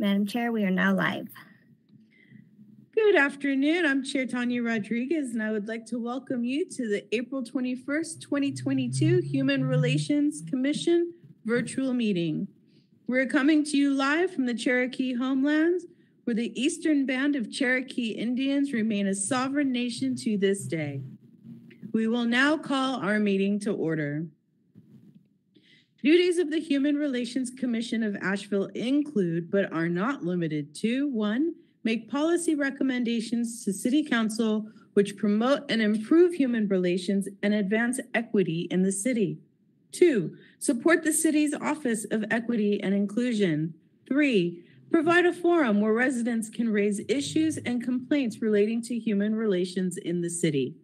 Madam Chair, we are now live. Good afternoon. I'm Chair Tanya Rodriguez, and I would like to welcome you to the April 21st, 2022 Human Relations Commission virtual meeting. We're coming to you live from the Cherokee homelands, where the Eastern Band of Cherokee Indians remain a sovereign nation to this day. We will now call our meeting to order. Duties of the Human Relations Commission of Asheville include, but are not limited to, one, make policy recommendations to City Council which promote and improve human relations and advance equity in the city. Two, support the city's Office of Equity and Inclusion. Three, provide a forum where residents can raise issues and complaints relating to human relations in the city.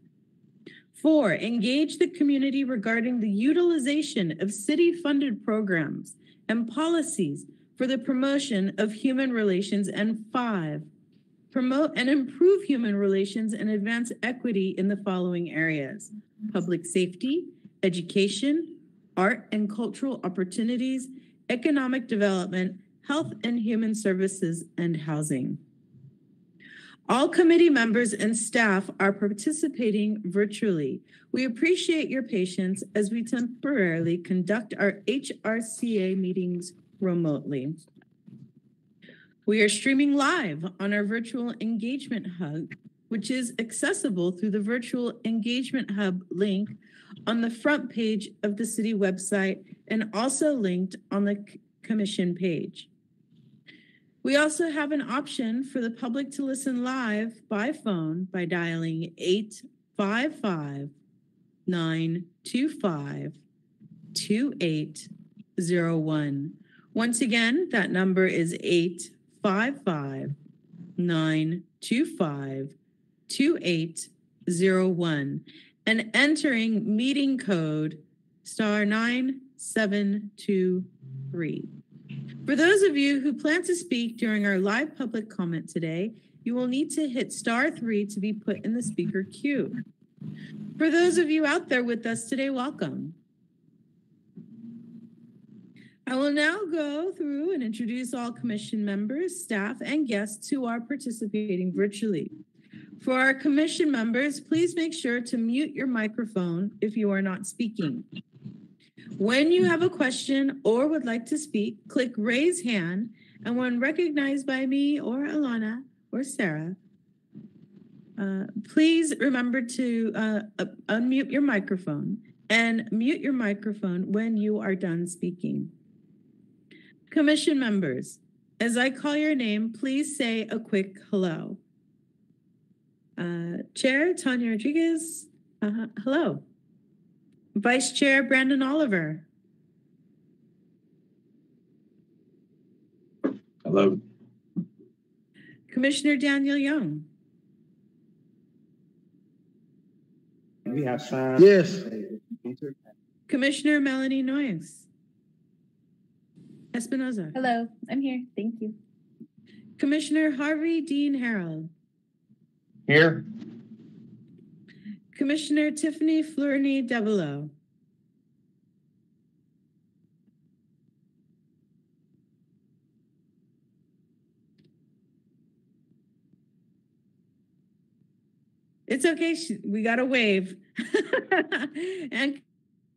Four, engage the community regarding the utilization of city funded programs and policies for the promotion of human relations. And five, promote and improve human relations and advance equity in the following areas public safety, education, art and cultural opportunities, economic development, health and human services, and housing. All committee members and staff are participating virtually. We appreciate your patience as we temporarily conduct our HRCA meetings remotely. We are streaming live on our virtual engagement hub, which is accessible through the virtual engagement hub link on the front page of the city website and also linked on the commission page. We also have an option for the public to listen live by phone by dialing 855 925 2801. Once again, that number is 855 925 2801 and entering meeting code star 9723. For those of you who plan to speak during our live public comment today, you will need to hit star three to be put in the speaker queue. For those of you out there with us today, welcome. I will now go through and introduce all commission members, staff, and guests who are participating virtually. For our commission members, please make sure to mute your microphone if you are not speaking. When you have a question or would like to speak, click raise hand. And when recognized by me or Alana or Sarah, uh, please remember to uh, unmute your microphone and mute your microphone when you are done speaking. Commission members, as I call your name, please say a quick hello. Uh, Chair Tanya Rodriguez, uh, hello. Vice Chair Brandon Oliver. Hello. Commissioner Daniel Young. We have signed. Yes. Commissioner Melanie Noyes. Espinoza. Hello, I'm here. Thank you. Commissioner Harvey Dean Harold. Here. Commissioner Tiffany Flurney Devereaux. It's okay. she- We got a wave. and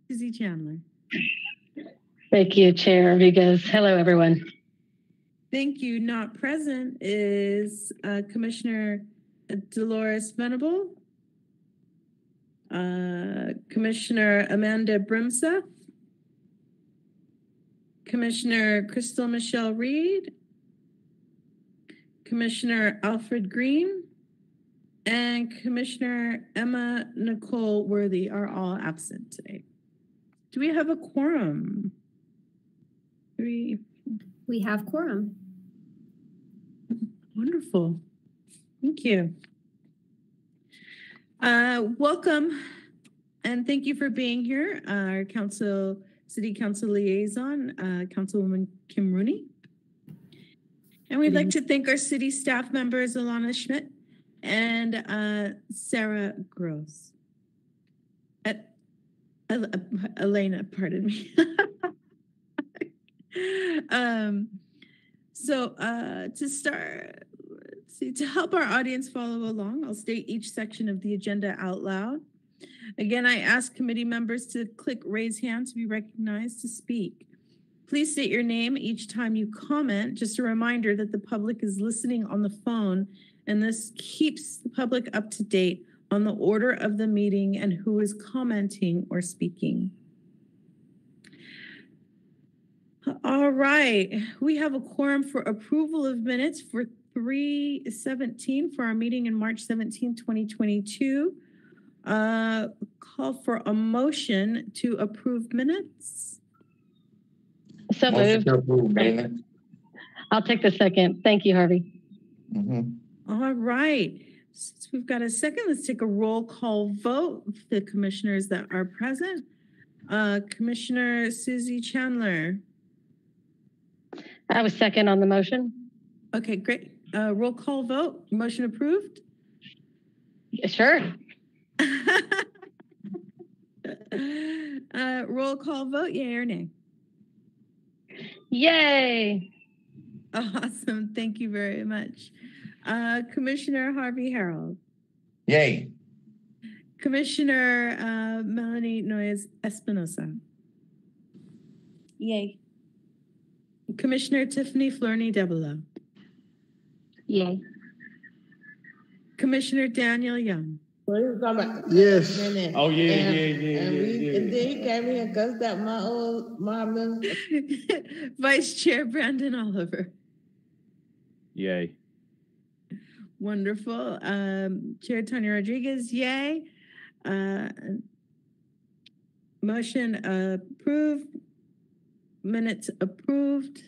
Susie Chandler. Thank you, Chair Rodriguez. Hello, everyone. Thank you. Not present is uh, Commissioner Dolores Venable, uh, Commissioner Amanda Brimseth, Commissioner Crystal Michelle Reed, Commissioner Alfred Green, and Commissioner Emma Nicole Worthy are all absent today. Do we have a quorum? Three, We have quorum. Wonderful. Thank you. Uh, welcome and thank you for being here. Our council, city council liaison, uh, Councilwoman Kim Roney. And we'd like to thank our city staff members, Alana Schmidt and uh, Sarah Gross. Uh, Elena, pardon me. um, So uh, to start, see, to help our audience follow along, I'll state each section of the agenda out loud. Again, I ask committee members to click raise hand to be recognized to speak. Please state your name each time you comment. Just a reminder that the public is listening on the phone, and this keeps the public up to date on the order of the meeting and who is commenting or speaking. All right, we have a quorum for approval of minutes for 317 for our meeting in March 17, 2022. Uh, Call for a motion to approve minutes. So moved. approve, I'll take the second. Thank you, Harvey. Mhm. All right, since we've got a second, let's take a roll call vote. of The commissioners that are present. Uh, Commissioner Susie Chandler. I was second on the motion. Okay, great. Uh, roll call vote, motion approved? Sure. Uh, roll call vote, yay or nay? Yay. Awesome, thank you very much. Uh, Commissioner Harvey Harold, Yay. Commissioner uh, Melanie Noyes Espinosa, Yay. Commissioner Tiffany Flurney Debolo, Yay. Commissioner Daniel Young, What is about? Yes. Oh, yeah, And- yeah, yeah, And yeah, we, yeah. and then he came here and cussed out my old, my member. Vice Chair Brandon Oliver. Yay. Wonderful. Um, Chair Tanya Rodriguez, yay. Uh, motion approved. Minutes approved.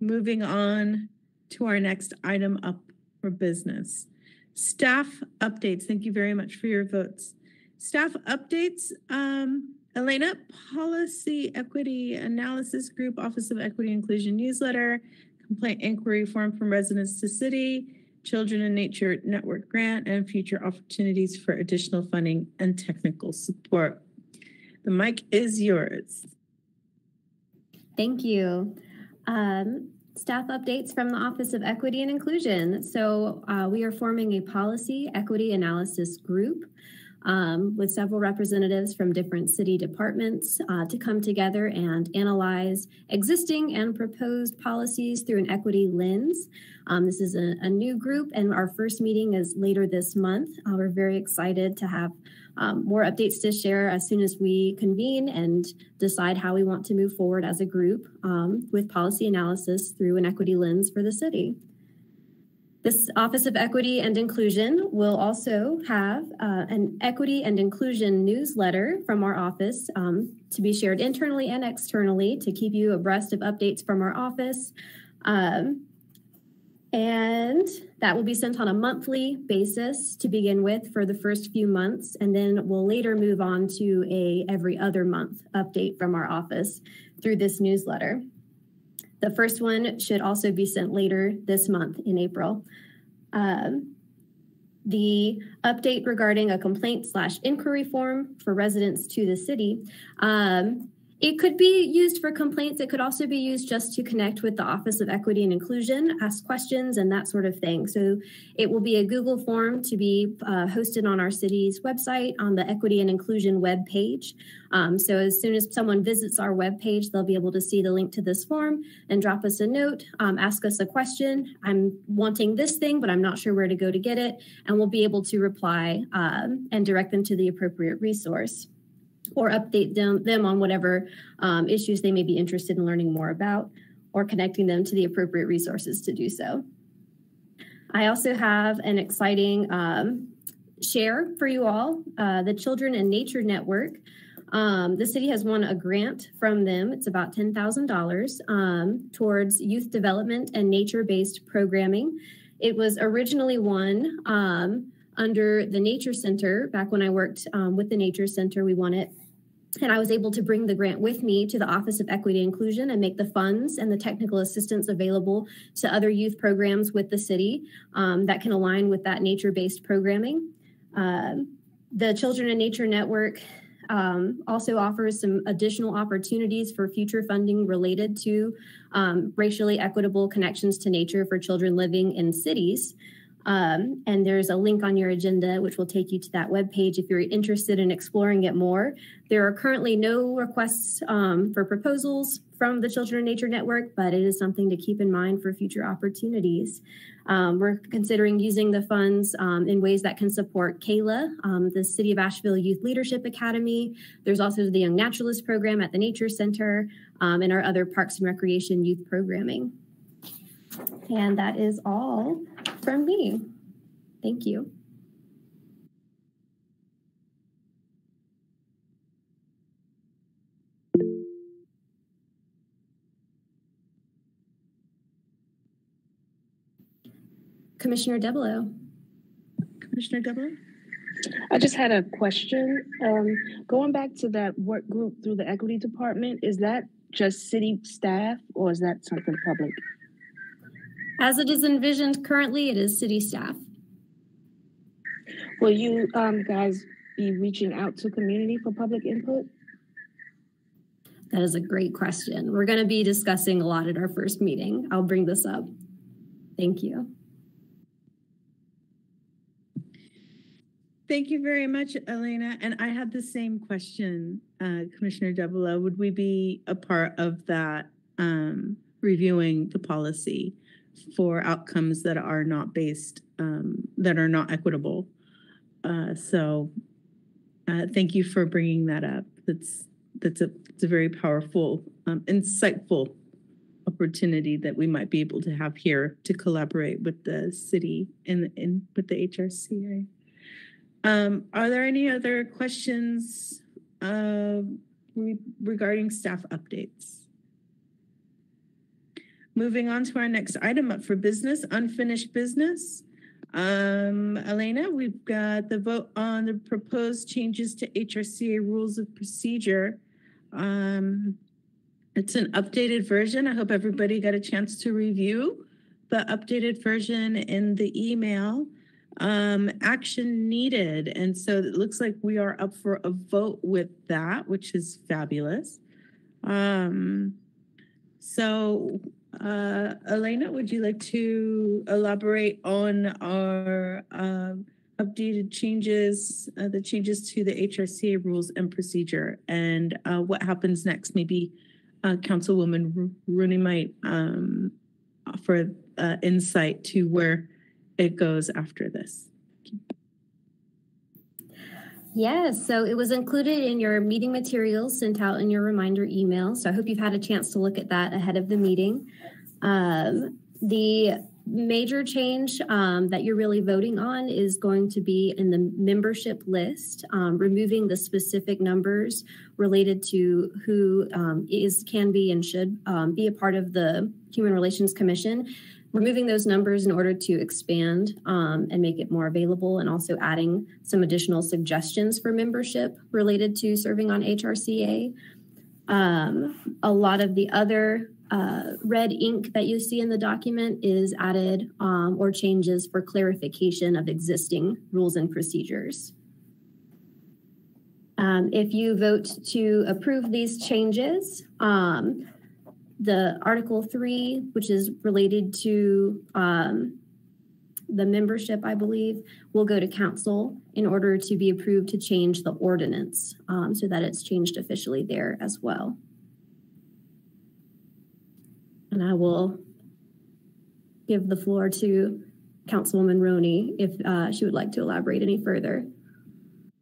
Moving on to our next item up for business. Staff updates. Thank you very much for your votes. Staff updates. Um, Elena, Policy Equity Analysis Group, Office of Equity Inclusion Newsletter, complaint inquiry form from residents to city, Children and Nature Network grant, and future opportunities for additional funding and technical support. The mic is yours. Thank you. Um, staff updates from the Office of Equity and Inclusion. So uh, we are forming a policy equity analysis group um, with several representatives from different city departments uh, to come together and analyze existing and proposed policies through an equity lens. Um, this is a, a new group, and our first meeting is later this month. Uh, we're very excited to have um, more updates to share as soon as we convene and decide how we want to move forward as a group um, with policy analysis through an equity lens for the city. This Office of Equity and Inclusion will also have uh, an equity and inclusion newsletter from our office um, to be shared internally and externally to keep you abreast of updates from our office. Um, and that will be sent on a monthly basis to begin with for the first few months. And then we'll later move on to a every other month update from our office through this newsletter. The first one should also be sent later this month in April. Um, the update regarding a complaint slash inquiry form for residents to the city. Um, it could be used for complaints. It could also be used just to connect with the Office of Equity and Inclusion, ask questions, and that sort of thing. So it will be a Google form to be uh, hosted on our city's website on the Equity and Inclusion web page. Um, so as soon as someone visits our web page, they'll be able to see the link to this form and drop us a note, um, ask us a question. I'm wanting this thing, but I'm not sure where to go to get it. And we'll be able to reply um, and direct them to the appropriate resource or update them, them on whatever um, issues they may be interested in learning more about or connecting them to the appropriate resources to do so. I also have an exciting um, share for you all uh, the Children and Nature Network. Um, the city has won a grant from them. It's about $10,000 um, towards youth development and nature based programming. It was originally won um, under the Nature Center. Back when I worked um, with the Nature Center, we won it. And I was able to bring the grant with me to the Office of Equity and Inclusion and make the funds and the technical assistance available to other youth programs with the city um, that can align with that nature based programming. Um, the Children and Nature Network um, also offers some additional opportunities for future funding related to um, racially equitable connections to nature for children living in cities. Um, and there's a link on your agenda which will take you to that webpage if you're interested in exploring it more. There are currently no requests um, for proposals from the Children and Nature Network, but it is something to keep in mind for future opportunities. Um, we're considering using the funds um, in ways that can support CAYLA, um, the City of Asheville Youth Leadership Academy. There's also the Young Naturalist Program at the Nature Center um, and our other Parks and Recreation youth programming. And that is all from me. Thank you. Commissioner Debelo. Commissioner Deborah? I just had a question. Um, going back to that work group through the equity department, is that just city staff or is that something public? As it is envisioned currently, it is city staff. Will you um, guys be reaching out to community for public input? That is a great question. We're going to be discussing a lot at our first meeting. I'll bring this up. Thank you. Thank you very much, Elena. And I had the same question, uh, Commissioner Devola. Would we be a part of that um, reviewing the policy for outcomes that are not based, um, that are not equitable? Uh, so uh, thank you for bringing that up. That's that's a it's a very powerful, um, insightful opportunity that we might be able to have here to collaborate with the city and, and with the HRCA. Um, are there any other questions uh, re- regarding staff updates? Moving on to our next item up for business, unfinished business. Um, Elena, we've got the vote on the proposed changes to HRCA rules of procedure. Um, it's an updated version. I hope everybody got a chance to review the updated version in the email um, action needed. And so it looks like we are up for a vote with that, which is fabulous. Um, so, uh, Elena, would you like to elaborate on our uh, updated changes, uh, the changes to the HRCA rules and procedure, and uh, what happens next? Maybe uh, Councilwoman Roney might um, offer uh, insight to where it goes after this. Yes, so it was included in your meeting materials sent out in your reminder email. So I hope you've had a chance to look at that ahead of the meeting. Um, the major change um, that you're really voting on is going to be in the membership list, um, removing the specific numbers related to who um, is, can be, and should um, be a part of the Human Relations Commission removing those numbers in order to expand um, and make it more available, and also adding some additional suggestions for membership related to serving on HRCA. Um, a lot of the other uh, red ink that you see in the document is added um, or changes for clarification of existing rules and procedures. Um, if you vote to approve these changes, um, the Article 3, which is related to um, the membership, I believe, will go to council in order to be approved to change the ordinance um, so that it's changed officially there as well. And I will give the floor to Councilwoman Roney if uh, she would like to elaborate any further.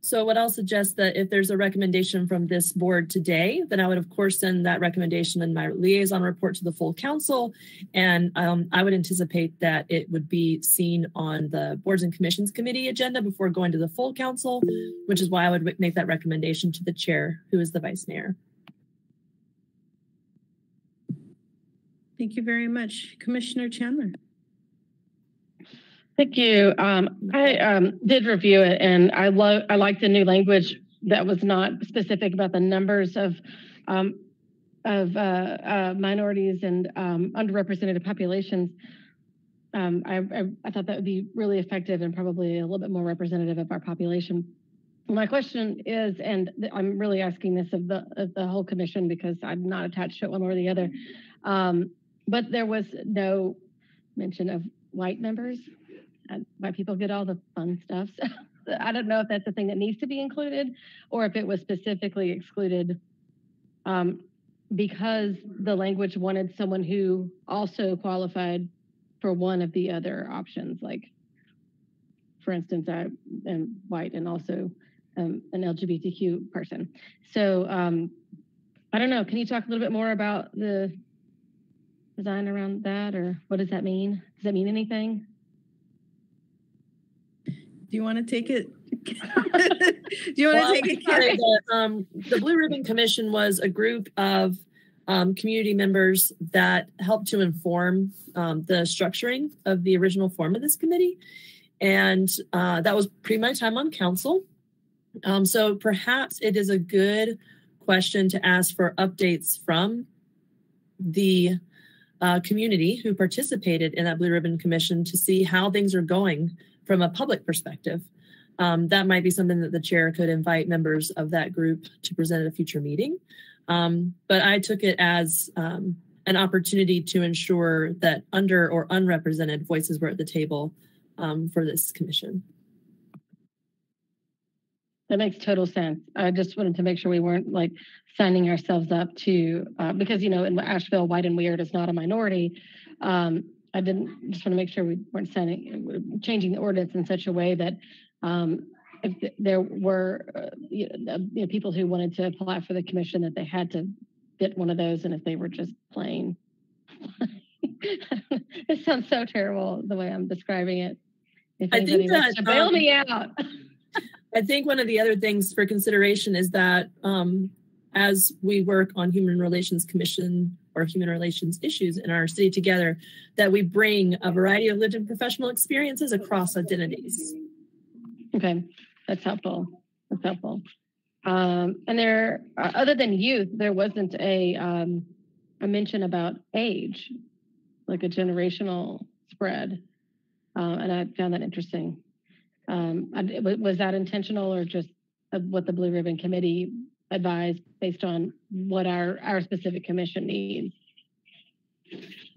So what I'll suggest that if there's a recommendation from this board today, then I would of course send that recommendation in my liaison report to the full council. And um, I would anticipate that it would be seen on the boards and commissions committee agenda before going to the full council, which is why I would make that recommendation to the chair, who is the vice mayor. Thank you very much. Commissioner Chandler. Thank you. Um, I um, did review it, and I love. I like the new language that was not specific about the numbers of um, of uh, uh, minorities and um, underrepresented populations. Um, I, I, I, thought that would be really effective and probably a little bit more representative of our population. My question is, and I'm really asking this of the, of the whole commission because I'm not attached to one or the other. Um, but there was no mention of white members. And white people get all the fun stuff. So I don't know if that's a thing that needs to be included or if it was specifically excluded. Um, because the language wanted someone who also qualified for one of the other options, like for instance, I am white and also um, an LGBTQ person. So um, I don't know. Can you talk a little bit more about the design around that, or what does that mean? Does that mean anything? Do you want to take it? Do you want Well, to take it, say um, the Blue Ribbon Commission was a group of um, community members that helped to inform um, the structuring of the original form of this committee. And uh, that was pre my time on council. Um, so perhaps it is a good question to ask for updates from the uh, community who participated in that Blue Ribbon Commission to see how things are going from a public perspective um, that might be something that the chair could invite members of that group to present at a future meeting. Um, but I took it as um, an opportunity to ensure that under or unrepresented voices were at the table um, for this commission. That makes total sense. I just wanted to make sure we weren't like signing ourselves up to, uh, because, you know, in Asheville, white and weird is not a minority. Um, I didn't, just want to make sure we weren't signing, changing the ordinance in such a way that um, if there were, uh, you know, uh, you know, people who wanted to apply for the commission, that they had to fit one of those, and if they were just plain. It sounds so terrible, the way I'm describing it. If I think that, to Bail um, me out. I think one of the other things for consideration is that um, as we work on Human Relations Commission or human relations issues in our city together, that we bring a variety of lived and professional experiences across identities. Okay, that's helpful. That's helpful. Um, and there, uh, other than youth, there wasn't a um, a mention about age, like a generational spread, uh, and I found that interesting. Um, I- was that intentional or just uh, what the Blue Ribbon Committee advised based on what our our specific commission needs?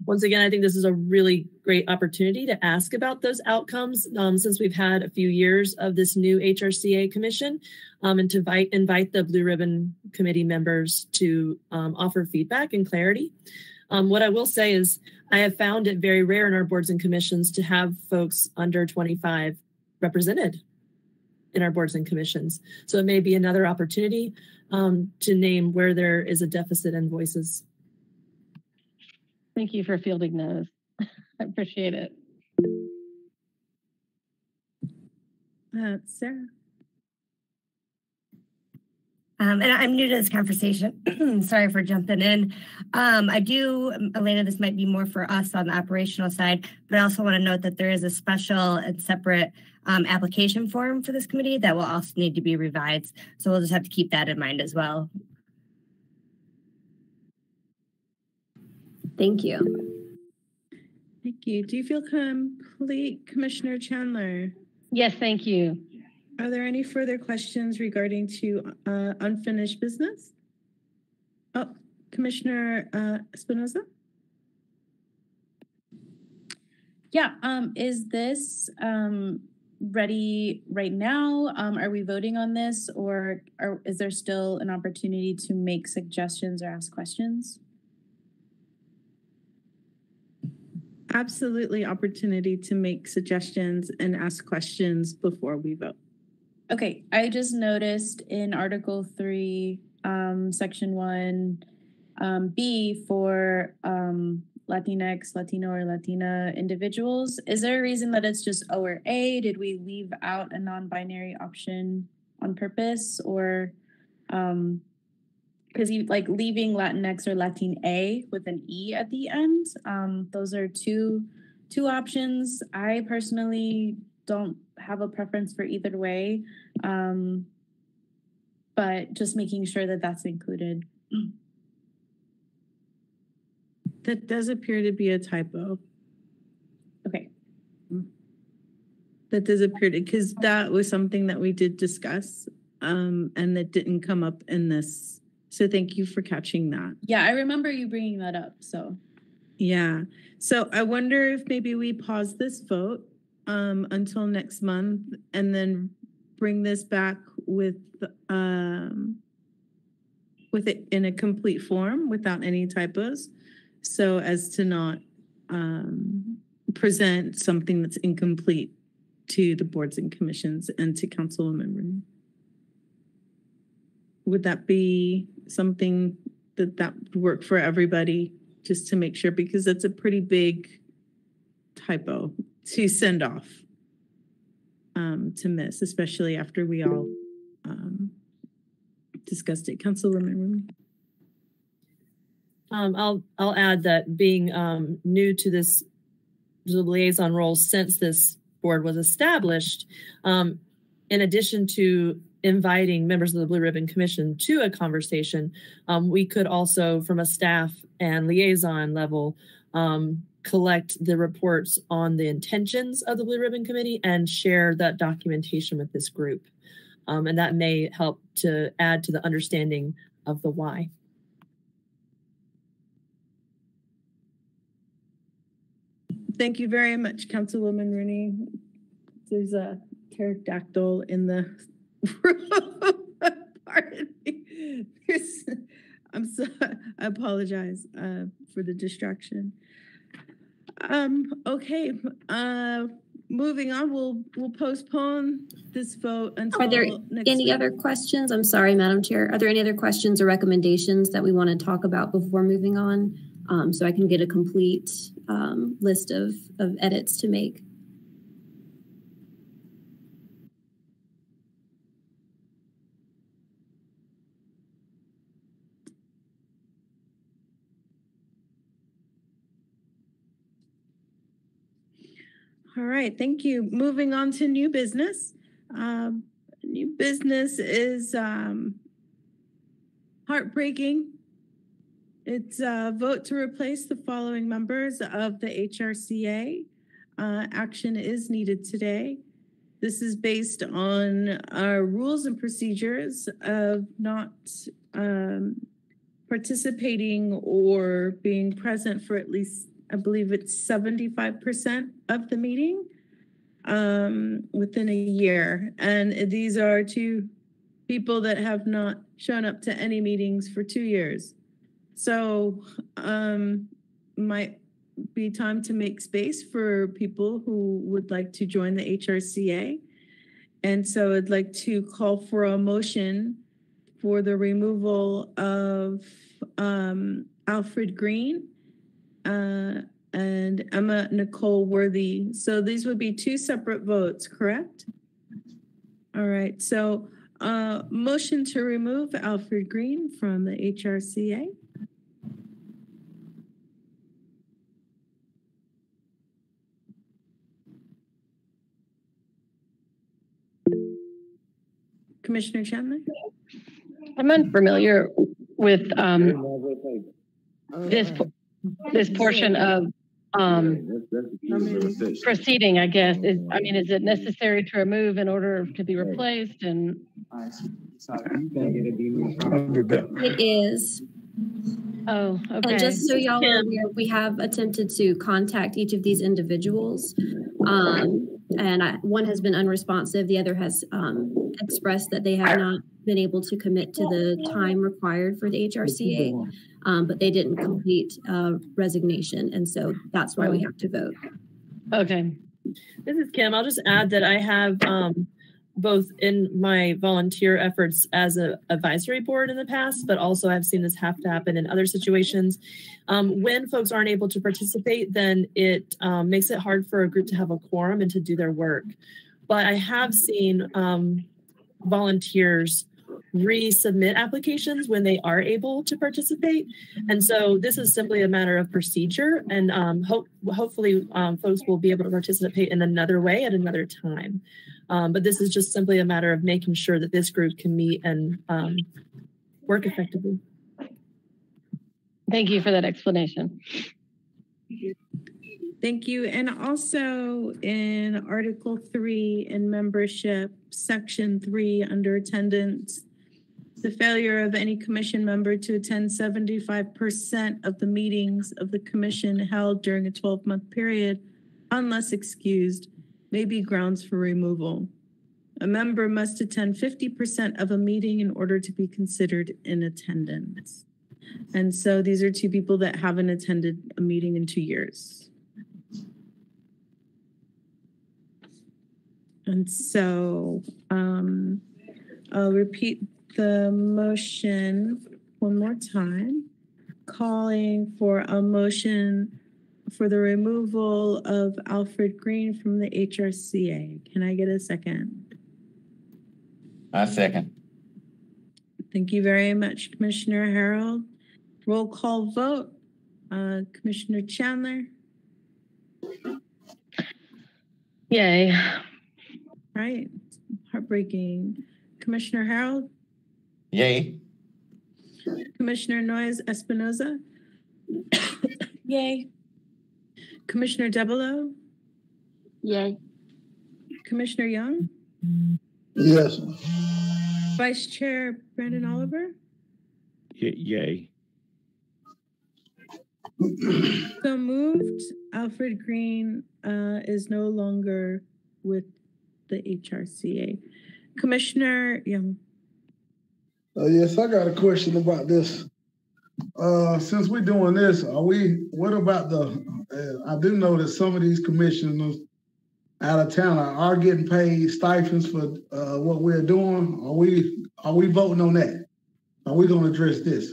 Once again, I think this is a really great opportunity to ask about those outcomes um, since we've had a few years of this new HRCA commission um, and to invite, invite the Blue Ribbon Committee members to um, offer feedback and clarity. Um, what I will say is I have found it very rare in our boards and commissions to have folks under 25 represented in our boards and commissions. So it may be another opportunity um, to name where there is a deficit in voices. Thank you for fielding those. I appreciate it. Uh, Sarah? Um, and I'm new to this conversation. Sorry for jumping in. Um, I do, Elena, this might be more for us on the operational side, but I also want to note that there is a special and separate um, application form for this committee that will also need to be revised. So we'll just have to keep that in mind as well. Thank you. Thank you. Do you feel complete, Commissioner Chandler? Yes, thank you. Are there any further questions regarding to uh, unfinished business? Oh, Commissioner uh, Espinoza? Yeah, um, is this um ready right now? Um, are we voting on this or are, is there still an opportunity to make suggestions or ask questions? Absolutely opportunity to make suggestions and ask questions before we vote. Okay, I just noticed in Article three, um, section one, um, B for um Latinx, Latino or Latina individuals. Is there a reason that it's just O or A? Did we leave out a non-binary option on purpose or um because you like leaving Latinx or Latin A with an E at the end. Um, those are two two options. I personally don't have a preference for either way, um, but just making sure that that's included. That does appear to be a typo. Okay. That does appear to, because that was something that we did discuss um, and that didn't come up in this. So thank you for catching that. Yeah, I remember you bringing that up. So Yeah. So I wonder if maybe we pause this vote um, until next month and then bring this back with um, with it in a complete form without any typos, so as to not um, present something that's incomplete to the boards and commissions and to Councilwoman Roney. Would that be something that that would work for everybody? just to make sure because that's a pretty big typo to send off um, to miss, especially after we all um, discussed it. Councilwoman. Um, I'll I'll add that being um, new to this the liaison role since this board was established, um, in addition to inviting members of the Blue Ribbon Commission to a conversation, um, we could also, from a staff and liaison level, um, collect the reports on the intentions of the Blue Ribbon Committee and share that documentation with this group. Um, and that may help to add to the understanding of the why. Thank you very much, Councilwoman Roney. There's a pterodactyl in the room. Pardon me. I'm so, I apologize uh, for the distraction. Um, okay, uh, moving on, we'll, we'll postpone this vote until Are there next any week. other questions? I'm sorry, Madam Chair. Are there any other questions or recommendations that we want to talk about before moving on? Um, so I can get a complete um, list of, of edits to make. All right, thank you. Moving on to new business. Um, new business is um, heartbreaking. It's a vote to replace the following members of the HRCA. Uh, action is needed today. This is based on our rules and procedures of not um, participating or being present for at least I believe it's seventy-five percent of the meeting um, within a year. And these are two people that have not shown up to any meetings for two years. So um, might be time to make space for people who would like to join the HRCA. And so I'd like to call for a motion for the removal of um, Alfred Green uh, and Emma Nicole Worthy. So these would be two separate votes, correct? All right, so uh, motion to remove Alfred Green from the HRCA. Commissioner Chandler? I'm unfamiliar with um, this po- this portion of um, proceeding. I guess is I mean, is it necessary to remove in order to be replaced? And It is. oh, okay. And just so y'all are aware, we have attempted to contact each of these individuals. Um, and I, one has been unresponsive. The other has um, expressed that they have not been able to commit to the time required for the HRCA, um, but they didn't complete uh, resignation. And so that's why we have to vote. okay. This is Kim. I'll just add that I have um, both in my volunteer efforts as a advisory board in the past, but also I've seen this have to happen in other situations. Um, when folks aren't able to participate, then it um, makes it hard for a group to have a quorum and to do their work. But I have seen um, volunteers resubmit applications when they are able to participate. And so this is simply a matter of procedure and um, hope, hopefully um, folks will be able to participate in another way at another time. Um, but this is just simply a matter of making sure that this group can meet and um, work effectively. Thank you for that explanation. Thank you. And also in Article Three in membership, Section Three, under attendance, the failure of any commission member to attend seventy-five percent of the meetings of the commission held during a twelve-month period unless excused may be grounds for removal. A member must attend fifty percent of a meeting in order to be considered in attendance. And so these are two people that haven't attended a meeting in two years. And so um, I'll repeat the motion one more time, calling for a motion for the removal of Alfred Green from the HRCA. Can I get a second? A second. Thank you very much, Commissioner Harold. Roll call vote. Uh, Commissioner Chandler, Yay. right? Heartbreaking. Commissioner Harold, Yay. Commissioner Noyes Espinoza, Yay. Commissioner Debelo, Yay. Commissioner Young, Yes. Vice Chair Brandon Oliver. Y- yay. So moved. Alfred Green uh, is no longer with the HRCA. Commissioner Young. Uh, yes, I got a question about this. Uh, since we're doing this, are we, what about the, uh, I do know that some of these commissioners out of town are, are getting paid stipends for, uh, what we're doing. Are we, are we voting on that? Are we gonna address this?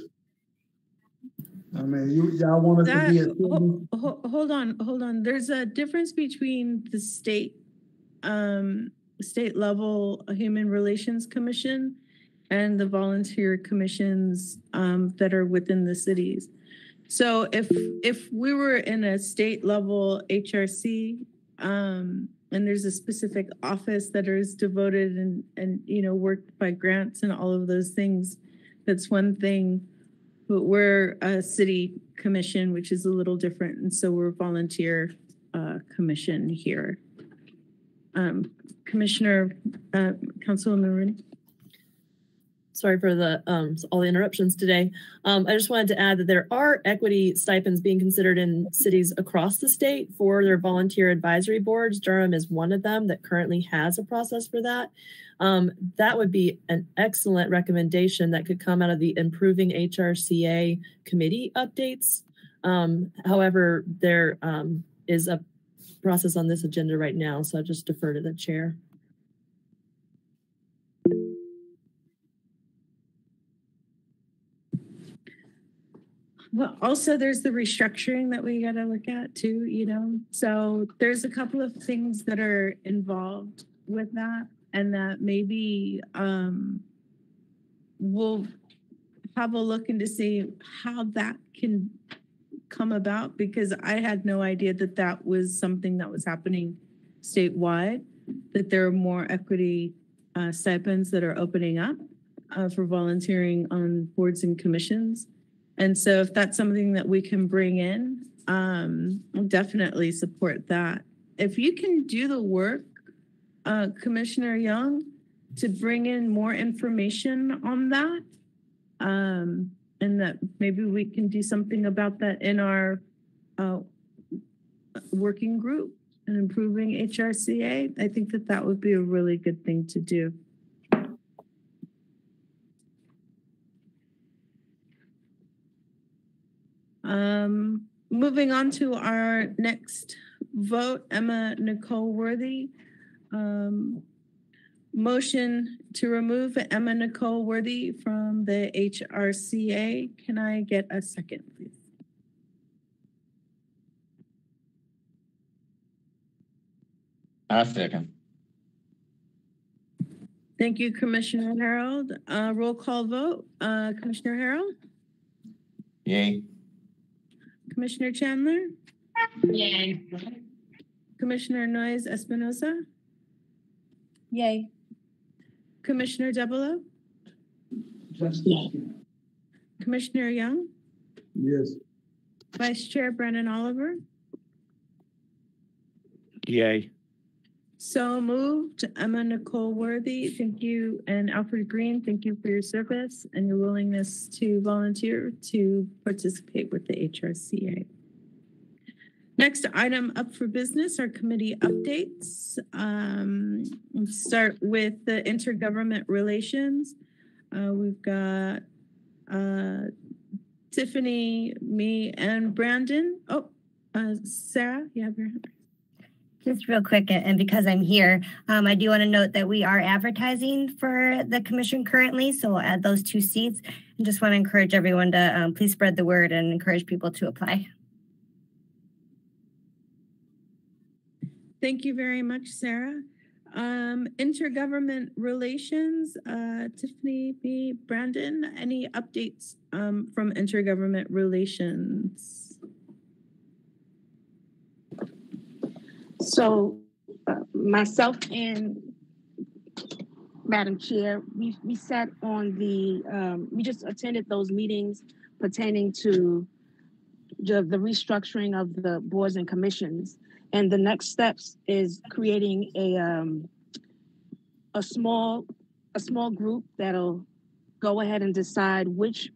I mean, you, y'all want us to That, be at, ho- ho- hold on, hold on. There's a difference between the state, um, state level Human Relations Commission and the volunteer commissions, um, that are within the cities. So if, if we were in a state level HRC, um, and there's a specific office that is devoted and, and, you know, worked by grants and all of those things, that's one thing. But we're a city commission, which is a little different, and so we're a volunteer uh, commission here. Um, Commissioner, uh, Councilwoman Roney. Sorry for the um, all the interruptions today. Um, I just wanted to add that there are equity stipends being considered in cities across the state for their volunteer advisory boards. Durham is one of them that currently has a process for that. Um, that would be an excellent recommendation that could come out of the improving HRCA committee updates. Um, however, there um, is a process on this agenda right now, so I just defer to the chair. Well, also there's the restructuring that we gotta look at too, you know? So there's a couple of things that are involved with that and that maybe um we'll have a look into see how that can come about because I had no idea that that was something that was happening statewide, that there are more equity uh, stipends that are opening up uh, for volunteering on boards and commissions. And so if that's something that we can bring in, um, I'll definitely support that. If you can do the work, uh, Commissioner Young, to bring in more information on that, um, and that maybe we can do something about that in our uh, working group and improving HRCA, I think that that would be a really good thing to do. Um, moving on to our next vote, Emma Nicole Worthy. Um, motion to remove Emma Nicole Worthy from the HRCA. Can I get a second, please? I second. Thank you, Commissioner Harold. Uh, roll call vote. Uh, Commissioner Harold, Yay. Commissioner Chandler, Yay. Commissioner Noyes Espinosa, Yay. Commissioner Debolo, Yay. Commissioner Young, yes. Vice Chair Brandon Oliver, Yay. So moved. Emma Nicole Worthy, thank you. And Alfred Green, thank you for your service and your willingness to volunteer to participate with the HRCA. Next item up for business are committee updates. Um, we'll start with the intergovernment relations. Uh, we've got uh, Tiffany, me, and Brandon. Oh, uh, Sarah, you have your hand. Just real quick, and because I'm here, um, I do want to note that we are advertising for the commission currently, so we'll add those two seats. And just want to encourage everyone to um, please spread the word and encourage people to apply. Thank you very much, Sarah. Um, intergovernment relations, uh, Tiffany B. Brandon, any updates um, from intergovernment relations? So, uh, myself and Madam Chair, we, we sat on the, um, we just attended those meetings pertaining to the, the restructuring of the boards and commissions. And the next steps is creating a, um, a small, a small group that'll go ahead and decide which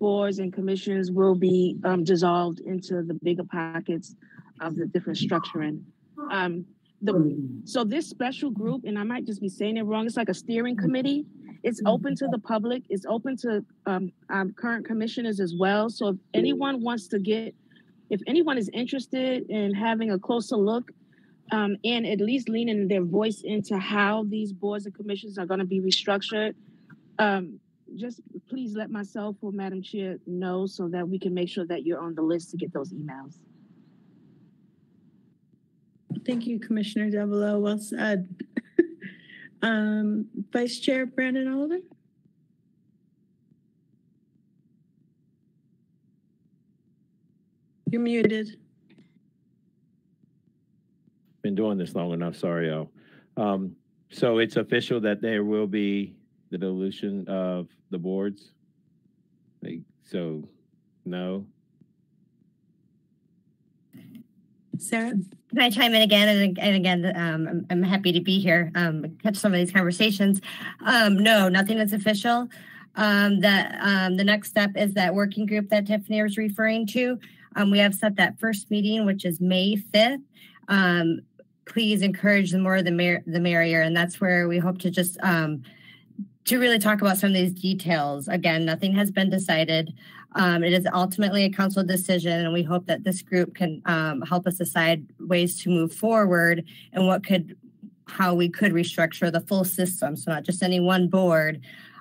boards and commissions will be um, dissolved into the bigger pockets of the different structuring. Um, the, so this special group, and I might just be saying it wrong, it's like a steering committee. It's open to the public. It's open to um, um, current commissioners as well. So if anyone wants to get, if anyone is interested in having a closer look um, and at least leaning their voice into how these boards and commissions are going to be restructured, um, just please let myself or Madam Chair know so that we can make sure that you're on the list to get those emails. Thank you, Commissioner Devilo. Well said. um, Vice Chair Brandon Oliver. You're muted. Been doing this long enough. Sorry, y'all. Um, so it's official that there will be the dilution of the boards. Like, so, no. Sarah? Can I chime in again? And, and again, um, I'm, I'm happy to be here, um, catch some of these conversations. Um, no, nothing is official. Um, that um, the next step is that working group that Tiffany was referring to. Um, we have set that first meeting, which is May 5th. Um, please encourage the more the, mer- the merrier. And that's where we hope to just to really talk about some of these details. Again, nothing has been decided. Um, it is ultimately a council decision, and we hope that this group can um, help us decide ways to move forward and what could, how we could restructure the full system. So not just any one board,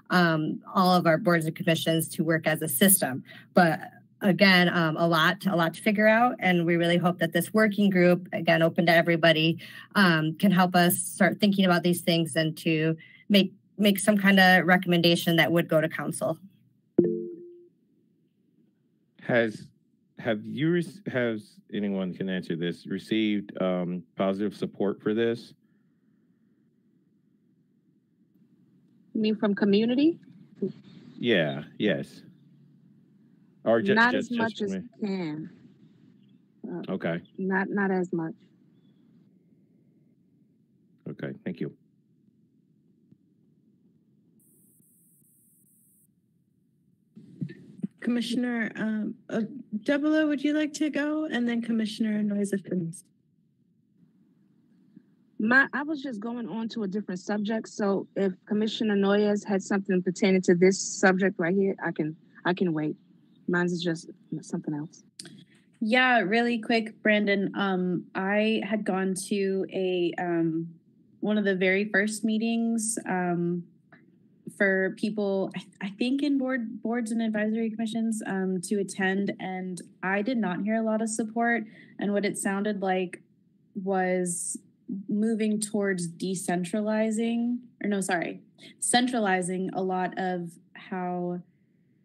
um, all of our boards and commissions to work as a system. But again, um, a lot, a lot to figure out, and we really hope that this working group, again, open to everybody, um, can help us start thinking about these things and to make make some kind of recommendation that would go to council. Has have you has anyone can answer this received um, positive support for this? You mean from community? Yeah. Yes. Or just not just, as much as can. Uh, Okay. Not not as much. Okay. Thank you. Commissioner um, uh, Devilo, would you like to go? And then Commissioner Noisa Finney. My, I was just going on to a different subject. So if Commissioner Noyes had something pertaining to this subject right here, I can I can wait. Mine's is just something else. Yeah, really quick, Brandon. Um, I had gone to a um, one of the very first meetings um, for people, I, think in board boards and advisory commissions um, to attend, and I did not hear a lot of support. And what it sounded like was moving towards decentralizing, or no, sorry, centralizing a lot of how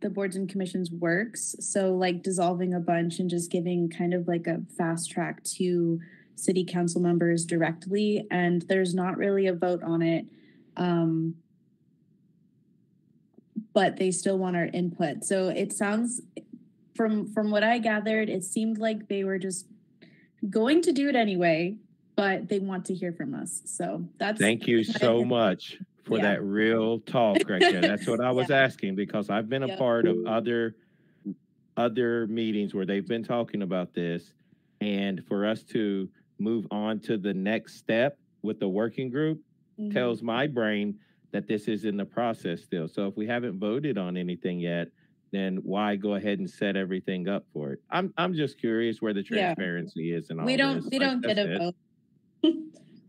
the boards and commissions works. So like dissolving a bunch and just giving kind of like a fast track to city council members directly. And there's not really a vote on it. Um, but they still want our input. So it sounds from from what I gathered, it seemed like they were just going to do it anyway. but they want to hear from us. So that's Thank you so much for Yeah. that real talk right there. That's what I was Yeah. asking because I've been a Yep. part of other other meetings where they've been talking about this and for us to move on to the next step with the working group Mhm. tells my brain that this is in the process still. So if we haven't voted on anything yet, then why go ahead and set everything up for it? I'm I'm just curious where the Yeah. transparency is and all we don't this. we Like, don't get a vote.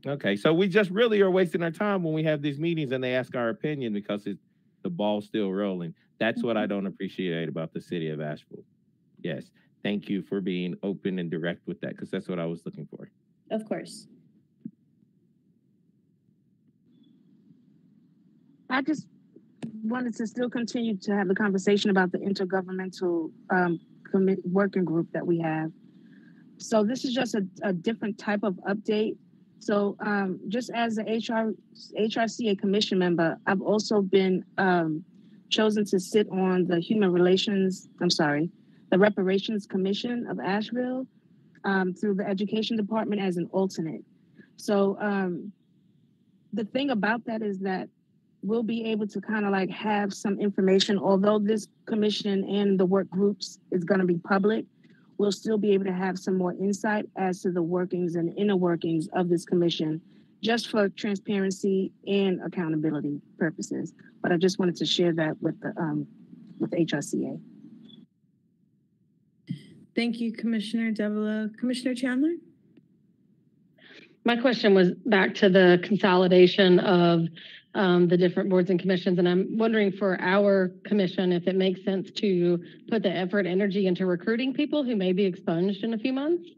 Okay, so we just really are wasting our time when we have these meetings and they ask our opinion because it, the ball's still rolling. That's what I Mm-hmm. don't appreciate about the city of Asheville. Yes, thank you for being open and direct with that because that's what I was looking for. Of course. I just wanted to still continue to have the conversation about the intergovernmental um, commit working group that we have. So this is just a, a different type of update. So um, just as a HR HRCA commission member, I've also been um, chosen to sit on the Human Relations. I'm sorry, the Reparations Commission of Asheville um, through the Education Department as an alternate. So um, the thing about that is that we'll be able to kind of like have some information, although this commission and the work groups is going to be public, we'll still be able to have some more insight as to the workings and inner workings of this commission, just for transparency and accountability purposes. But I just wanted to share that with the um, with HRCA. Thank you, Commissioner Davila. Commissioner Chandler? My question was back to the consolidation of um, the different boards and commissions, and I'm wondering for our commission if it makes sense to put the effort, energy into recruiting people who may be expunged in a few months,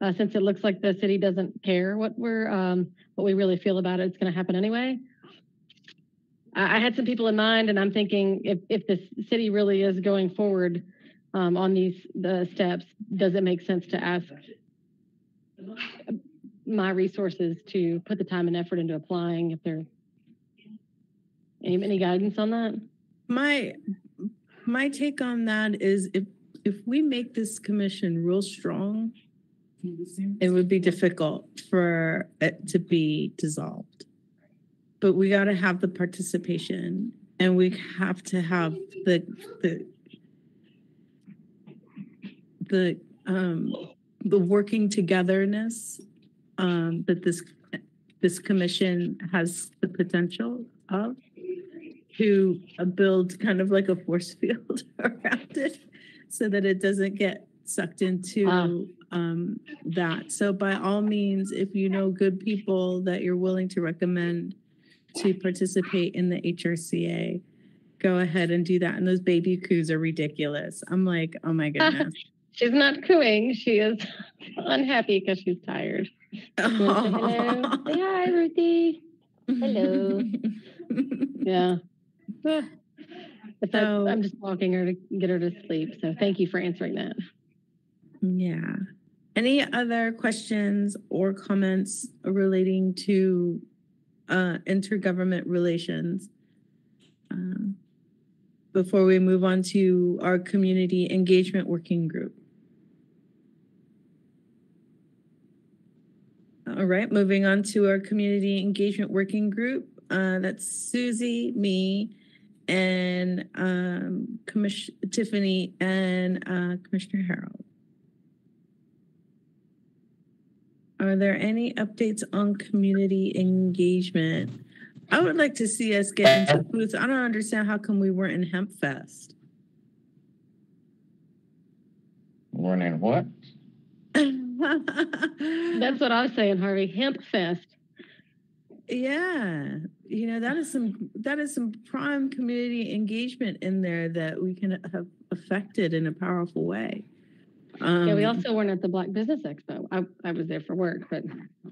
uh, since it looks like the city doesn't care what we're um, what we really feel about it. It's going to happen anyway. I, I had some people in mind, and I'm thinking if if the city really is going forward um, on these the steps, does it make sense to ask my resources to put the time and effort into applying if they're any, guidance on that? My my take on that is if if we make this commission real strong, it would be difficult for it to be dissolved. But we got to have the participation and we have to have the the the um the working togetherness um that this this commission has the potential of to uh, build kind of like a force field around it so that it doesn't get sucked into Ah. um, that. So by all means, if you know good people that you're willing to recommend to participate in the HRCA, go ahead and do that. And those baby coos are ridiculous. I'm like, oh my goodness. She's not cooing. She is unhappy because she's tired. She wants hello. Say hi, Ruthie. Hello. Yeah. Ah. But So- I'm just walking her to get her to sleep. So thank you for answering that. Yeah. Any other questions or comments relating to uh, intergovernment relations? Um, before we move on to our community engagement working group. All right, moving on to our community engagement working group. Uh, that's Susie, me, and um, Commiss- Tiffany and uh, Commissioner Harold. Are there any updates on community engagement? I would like to see us get into booths. I don't understand how come we weren't in Hemp Fest. We're in what? That's what I was saying, Harvey. Hemp Fest. Yeah, you know that is some that is some prime community engagement in there that we can have affected in a powerful way. Um, yeah, we also weren't at the Black Business Expo. I, I was there for work, but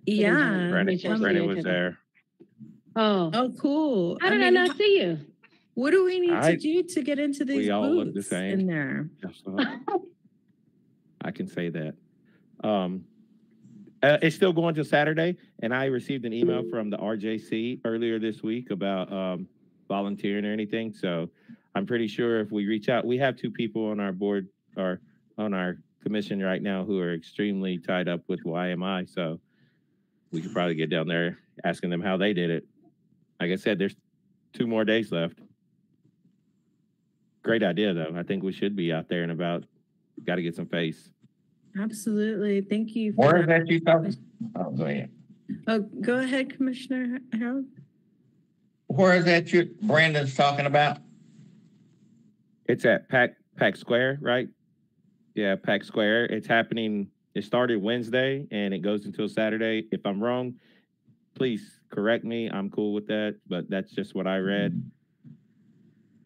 yeah. Brandon, HRCA Brandon was there. oh, Oh, cool. how did I, mean, not see you? What do we need I- to do to get into these We all look the same. in there? I can say that. Um, uh, it's still going to Saturday, and I received an email from the RJC earlier this week about um, volunteering or anything. So I'm pretty sure if we reach out, we have two people on our board or on our commission right now who are extremely tied up with YMI. So we could probably get down there asking them how they did it. Like I said, there's two more days left. Great idea, though. I think we should be out there and about. Got to get some face. Absolutely. Thank you. for Where is that you talking? Oh, go ahead. Oh, go ahead, Commissioner Harold. Where is that you, Brandon's talking about? It's at Pack Pack Square, right? Yeah, Pack Square. It's happening. It started Wednesday and it goes until Saturday. If I'm wrong, please correct me. I'm cool with that, but that's just what I read.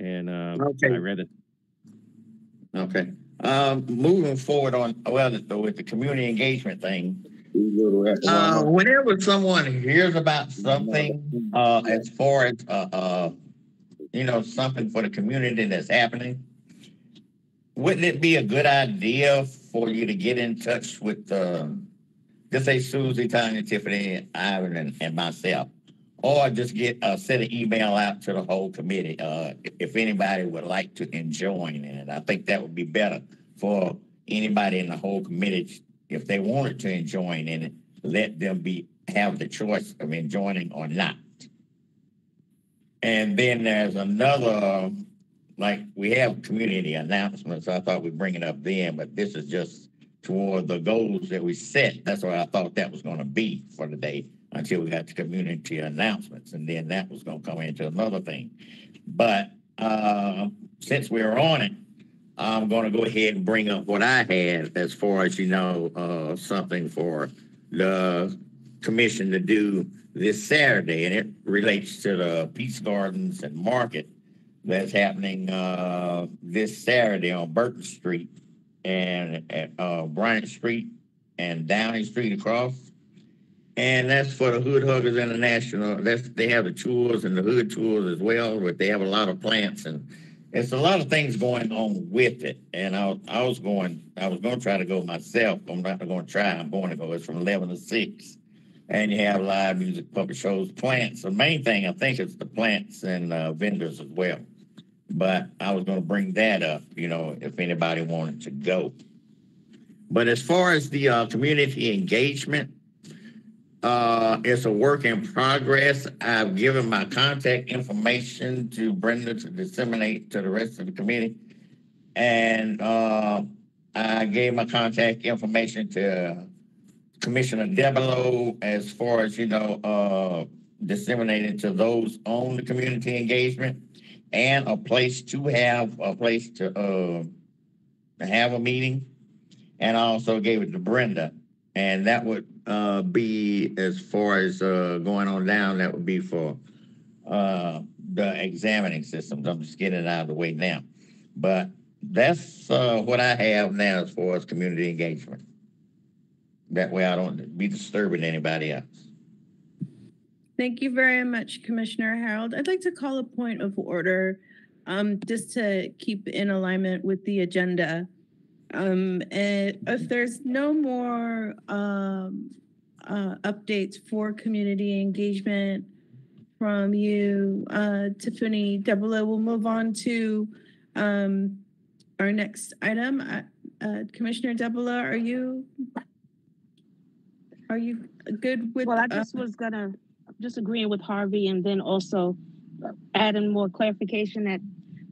And um, Okay. I read it. Okay. Um, moving forward on, well, with the community engagement thing. Uh, whenever someone hears about something, uh, as far as, uh, uh, you know, something for the community that's happening, wouldn't it be a good idea for you to get in touch with, just say Susie, Tanya, Tiffany, Ivan, and, and myself? Or just get, uh, send an email out to the whole committee, uh, if anybody would like to join in it. I think that would be better for anybody in the whole committee, if they wanted to join in it, let them be, have the choice of joining or not. And then there's another, like, we have community announcements. I thought we'd bring it up then, but this is just toward the goals that we set. That's what I thought that was gonna be for the day until we got the community announcements. And then that was gonna come into another thing. But, uh, since we're on it, I'm gonna go ahead and bring up what I had as far as, you know, uh, something for the commission to do this Saturday, and it relates to the Peace Gardens and Market that's happening, uh, this Saturday on Burton Street and uh, Bryant Street and Downing Street across. And that's for the Hood Huggers International. That's, they have the tours and the hood tours as well, but they have a lot of plants and it's a lot of things going on with it. And I, I was going, I was going to try to go myself. I'm not going to try. I'm going to go. It's from 11 to 6. And you have live music, puppet shows, plants. The main thing I think is the plants and uh, vendors as well. But I was going to bring that up, you know, if anybody wanted to go. But as far as the uh, community engagement, uh, it's a work in progress. I've given my contact information to Brenda to disseminate to the rest of the committee. And uh, I gave my contact information to Commissioner Debelo as far as, you know, uh, disseminating to those on the community engagement and a place to have, a place to uh, have a meeting. And I also gave it to Brenda. And that would uh, be as far as uh, going on down, that would be for uh, the examining systems. I'm just getting it out of the way now. But that's uh, what I have now as far as community engagement. That way I don't be disturbing anybody else. Thank you very much, Commissioner Harold. I'd like to call a point of order, um, just to keep in alignment with the agenda. Um, and if there's no more, um, uh, updates for community engagement from you, uh, Tiffany Debolo, we'll move on to, um, our next item. Uh, uh, Commissioner Debolo, are you, are you good with? Well, I uh, just was gonna, just agreeing with Harvey and then also adding more clarification that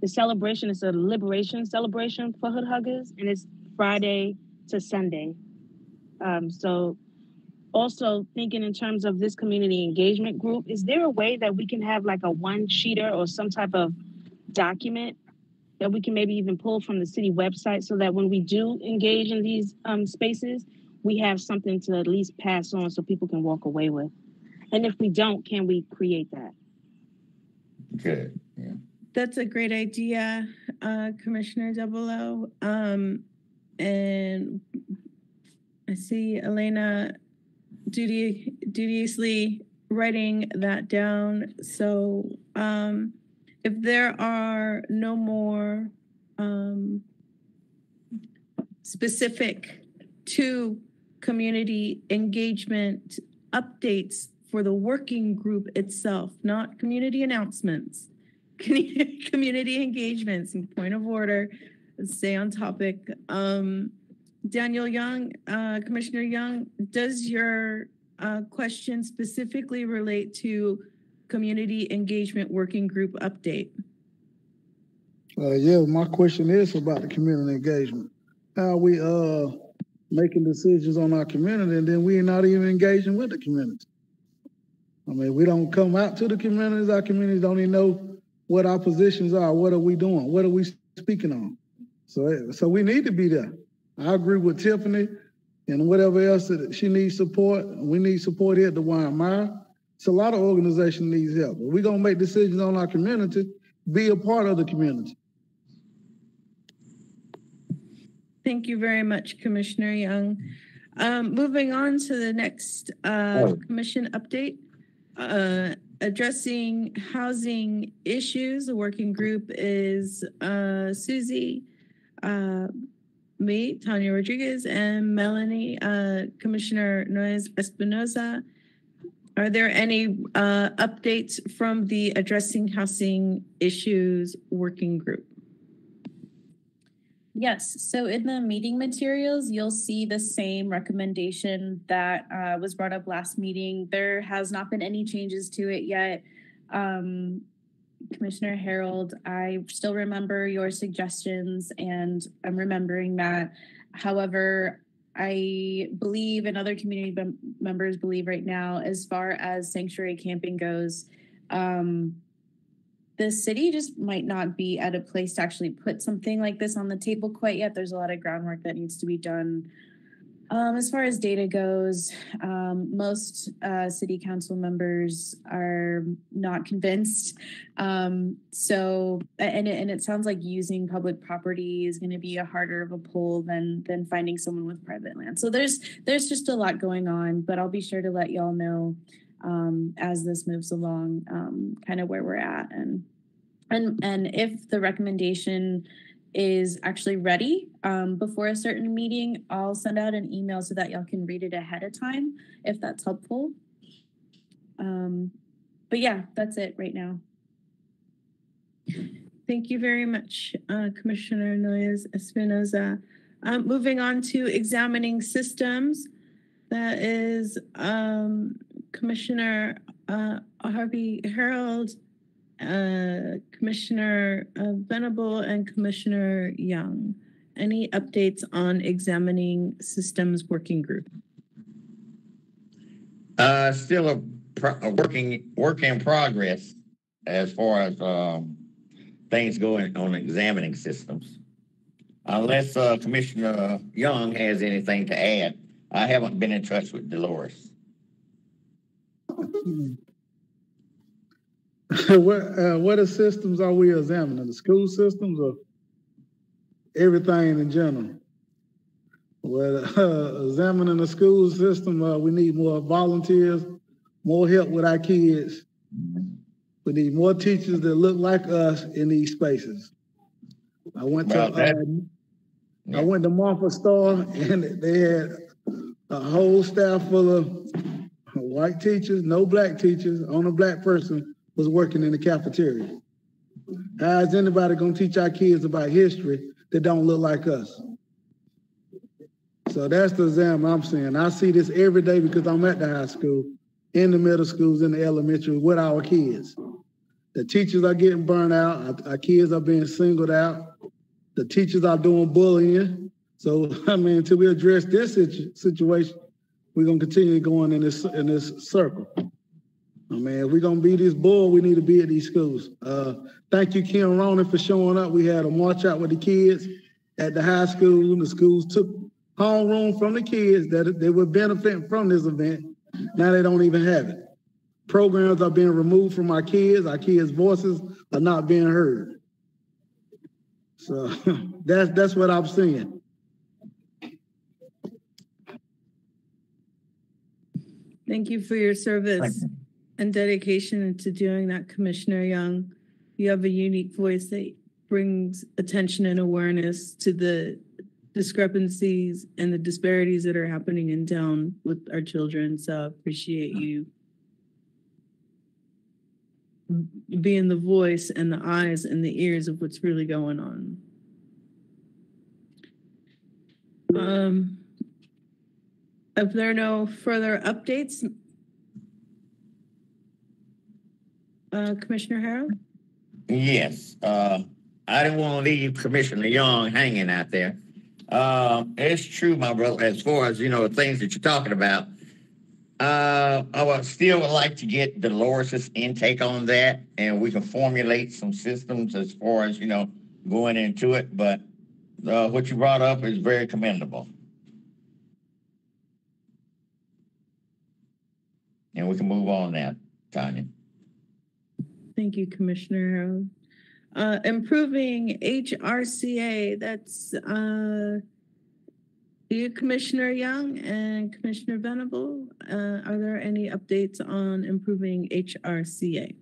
the celebration is a liberation celebration for Hood Huggers and it's Friday to Sunday. Um, so also thinking in terms of this community engagement group, is there a way that we can have like a one sheeter or some type of document that we can maybe even pull from the city website so that when we do engage in these um, spaces, we have something to at least pass on so people can walk away with? And if we don't, can we create that? Good. Yeah. That's a great idea, uh, Commissioner Double O. Um, and I see Elena duty, dudiously writing that down. So, um, if there are no more, um, specific to community engagement updates for the working group itself, not community announcements, community engagements and point of order, stay on topic. Um, Daniel Young, uh, Commissioner Young, does your uh, questions specifically relate to community engagement working group update? Uh, yeah, my question is about the community engagement. How we, uh, making decisions on our community and then we're not even engaging with the community. I mean, we don't come out to the communities. Our communities don't even know what our positions are. What are we doing? What are we speaking on? So, so we need to be there. I agree with Tiffany and whatever else that she needs support. We need support here at the YMI. It's a lot of organization needs help. We're gonna make decisions on our community, be a part of the community. Thank you very much, Commissioner Young. Um, moving on to the next uh, Oh. commission update. Uh, addressing housing issues, the working group is uh, Susie, uh, me, Tanya Rodriguez, and Melanie, uh, Commissioner Noyes Espinoza. Are there any uh, updates from the Addressing Housing Issues Working Group? Yes, so in the meeting materials, you'll see the same recommendation that uh, was brought up last meeting. There has not been any changes to it yet. Um, Commissioner Harold, I still remember your suggestions and I'm remembering that. However, I believe and other community mem- members believe right now, as far as sanctuary camping goes, um, the city just might not be at a place to actually put something like this on the table quite yet. There's a lot of groundwork that needs to be done. Um, as far as data goes, um, most uh, city council members are not convinced. Um, so, and it, and it sounds like using public property is going to be a harder of a pull than than finding someone with private land. So there's there's just a lot going on, but I'll be sure to let y'all know um, as this moves along, um, kind of where we're at, and and and if the recommendation is actually ready um, before a certain meeting, I'll send out an email so that y'all can read it ahead of time if that's helpful. Um, but yeah, that's it right now. Thank you very much, uh, Commissioner Noyes Espinoza. Um, moving on to examining systems, that is um, Commissioner uh, Harvey Harold, uh, Commissioner uh, Venable, and Commissioner Young. Any updates on examining systems working group? Uh, still a, pro- a working, work in progress as far as, um, things going on examining systems. Unless, uh, Commissioner Young has anything to add, I haven't been in touch with Dolores. what uh, what are systems are we examining? The school systems or everything in general? Well, uh, examining the school system, uh, we need more volunteers, more help with our kids. We need more teachers that look like us in these spaces. I went to Well, that- um, Yeah. I went to Marfa Store and they had a whole staff full of white teachers, no black teachers, only black person was working in the cafeteria. How is anybody gonna teach our kids about history that don't look like us? So that's the exam I'm seeing. I see this every day because I'm at the high school, in the middle schools, in the elementary with our kids. The teachers are getting burned out. Our, our kids are being singled out. The teachers are doing bullying. So I mean, until we address this situ- situation, we're gonna continue going in this in this circle. I mean, we're gonna be this bull, we need to be at these schools. Uh, thank you, Kim Ronan, for showing up. We had a march out with the kids at the high school. and The schools took homeroom from the kids that they were benefiting from this event. Now they don't even have it. Programs are being removed from our kids. Our kids' voices are not being heard. So that's that's what I'm seeing. Thank you for your service and dedication to doing that, Commissioner Young. You have a unique voice that brings attention and awareness to the discrepancies and the disparities that are happening in town with our children. So I appreciate you being the voice and the eyes and the ears of what's really going on. Um, If there are no further updates, uh, Commissioner Harrell? Yes, uh, I didn't want to leave Commissioner Young hanging out there. Uh, it's true, my brother, as far as, you know, the things that you're talking about. Uh, I would still would like to get Dolores's intake on that and we can formulate some systems as far as, you know, going into it. But, uh, what you brought up is very commendable. And we can move on now, Tanya. Thank you, Commissioner Harold. Uh, improving HRCA, that's, uh, you, Commissioner Young and Commissioner Venable. Uh, are there any updates on improving HRCA?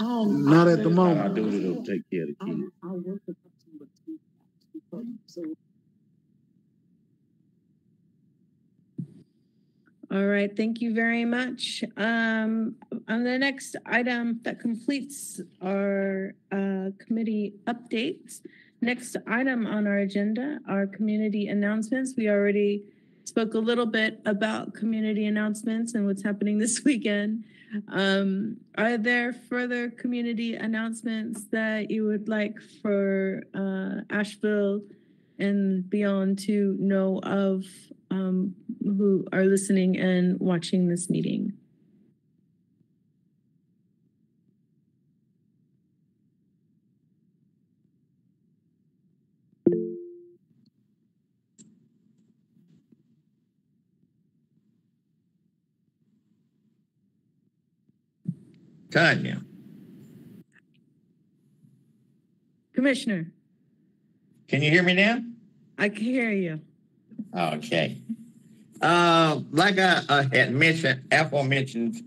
Um, Not at the moment. Our duty to take care of the kids. All right, thank you very much. Um, on the next item that completes our uh, committee updates. Next item on our agenda are community announcements. We already spoke a little bit about community announcements and what's happening this weekend. Um, are there further community announcements that you would like for uh, Asheville and beyond to know of um, who are listening and watching this meeting? Tanya, Commissioner, can you hear me now? I can hear you. Okay. Uh, like I, I had mentioned, aforementioned,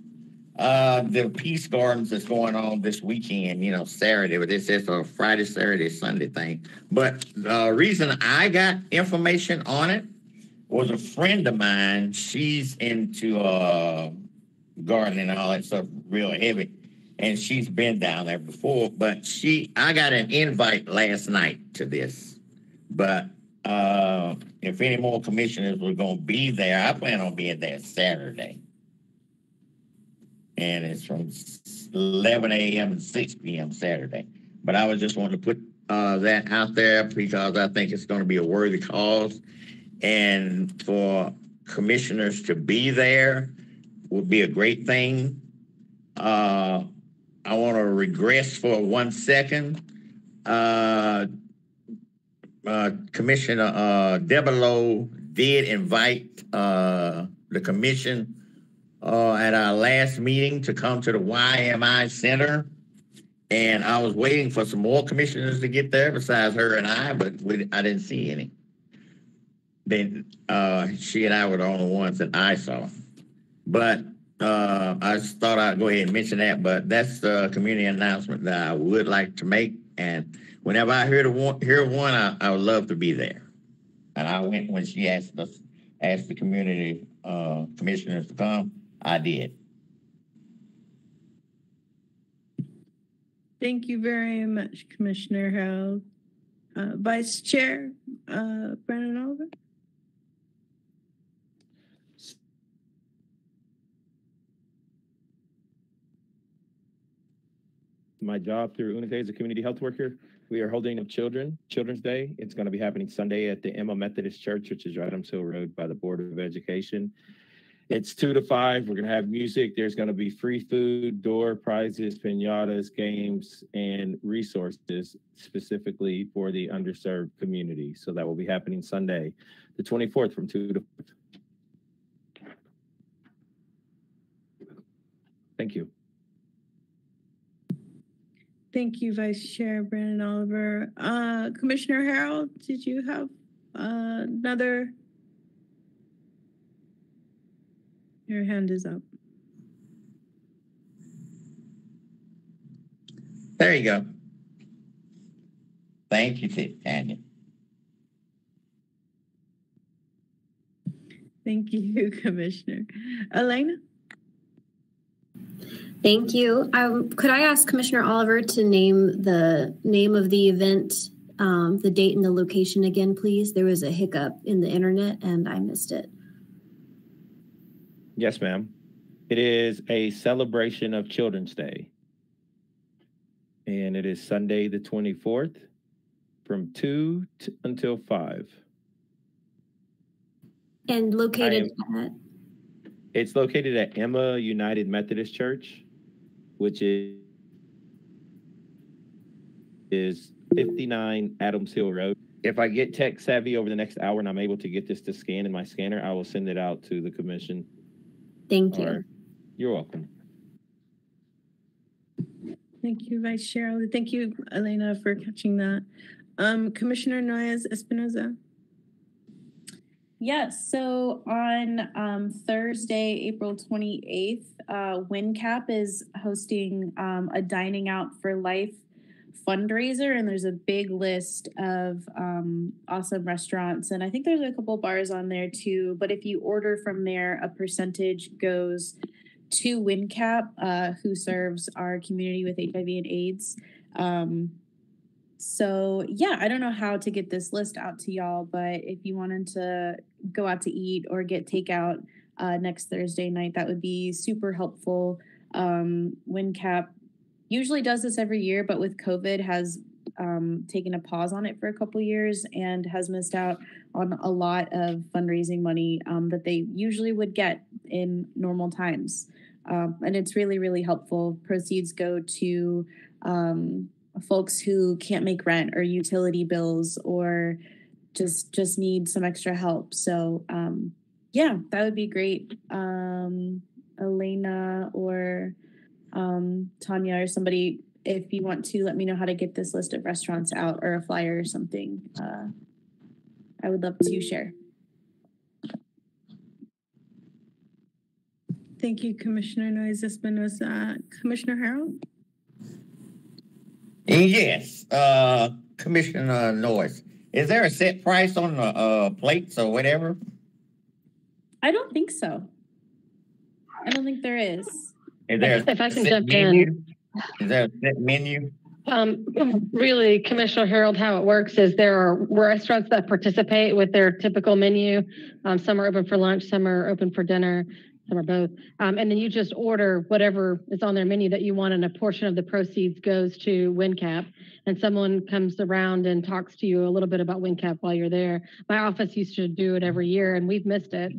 uh, the Peace Gardens is going on this weekend, you know, Saturday, but this is a Friday, Saturday, Sunday thing. But the reason I got information on it was a friend of mine. She's into uh, gardening and all that stuff real heavy. And she's been down there before, but she, I got an invite last night to this. But uh, if any more commissioners were going to be there, I plan on being there Saturday. And it's from 11 a.m. to 6 p.m. Saturday. But I was just wanting to put uh, that out there because I think it's going to be a worthy cause. And for commissioners to be there would be a great thing. Uh, I want to regress for one second. Uh, uh, Commissioner uh, Debelo did invite uh, the commission uh, at our last meeting to come to the YMI Center. And I was waiting for some more commissioners to get there besides her and I, but we, I didn't see any. Then uh, she and I were the only ones that I saw. But uh, I just thought I'd go ahead and mention that. But that's the community announcement that I would like to make. And whenever I hear the one, hear one, I, I would love to be there. And I went when she asked us, asked the community uh, commissioners to come. I did. Thank you very much, Commissioner Harold. Uh, Vice Chair uh, Brandon Oliver. my job through Unite as a community health worker. We are holding a children Children's Day. It's going to be happening Sunday at the Emma Methodist Church, which is Adams Hill Road by the Board of Education. It's two to five. We're going to have music. There's going to be free food, door prizes, pinatas, games, and resources specifically for the underserved community. So that will be happening Sunday, the 24th from two to. Thank you. Thank you, Vice Chair Brandon Oliver. Uh, Commissioner Harold, did you have uh, another? Your hand is up. There you go. Thank you, Tanya. Thank you, Commissioner. Elena? Thank you. Um, could I ask Commissioner Oliver to name the name of the event um, the date and the location again, please? There was a hiccup in the internet and I missed it. Yes, ma'am. It is a celebration of Children's Day. And it is Sunday, the 24th, from 2 to, until 5. And located at, It's located at Emma United Methodist Church, which is is 59 Adams Hill Road. If I get tech savvy over the next hour and I'm able to get this to scan in my scanner, I will send it out to the commission. thank you. Or- You're welcome. Thank you, Vice Chair. Thank you, Elena, for catching that. Um, Commissioner Noyes Espinoza. Yes, so on um, Thursday, April 28th, uh, WNCAP is hosting um, a Dining Out for Life fundraiser, and there's a big list of um, awesome restaurants. And I think there's a couple bars on there too. But if you order from there, a percentage goes to WNCAP, uh, who serves our community with HIV and AIDS. Um, so yeah, I don't know how to get this list out to y'all, but if you wanted to go out to eat or get takeout uh, next Thursday night, that would be super helpful. Um, WNCAP usually does this every year, but with COVID has um, taken a pause on it for a couple years and has missed out on a lot of fundraising money um, that they usually would get in normal times. Um, and it's really, really helpful. Proceeds go to um, folks who can't make rent or utility bills or just just need some extra help. So um, yeah, that would be great. Um, Elena or um, Tanya or somebody, if you want to let me know how to get this list of restaurants out or a flyer or something, uh, I would love to share. Thank you, Commissioner Noyes Espinoza. Commissioner Harold? Yes, uh, Commissioner Noyes, is there a set price on the, uh, plates or whatever? I don't think so. I don't think there is. Is there If I can set jump in. Is there a set menu? Um, really, Commissioner Harold, how it works is there are restaurants that participate with their typical menu. Um, some are open for lunch, some are open for dinner, some are both. Um, and then you just order whatever is on their menu that you want, and a portion of the proceeds goes to WNCAP. And someone comes around and talks to you a little bit about WNCAP while you're there. My office used to do it every year, and we've missed it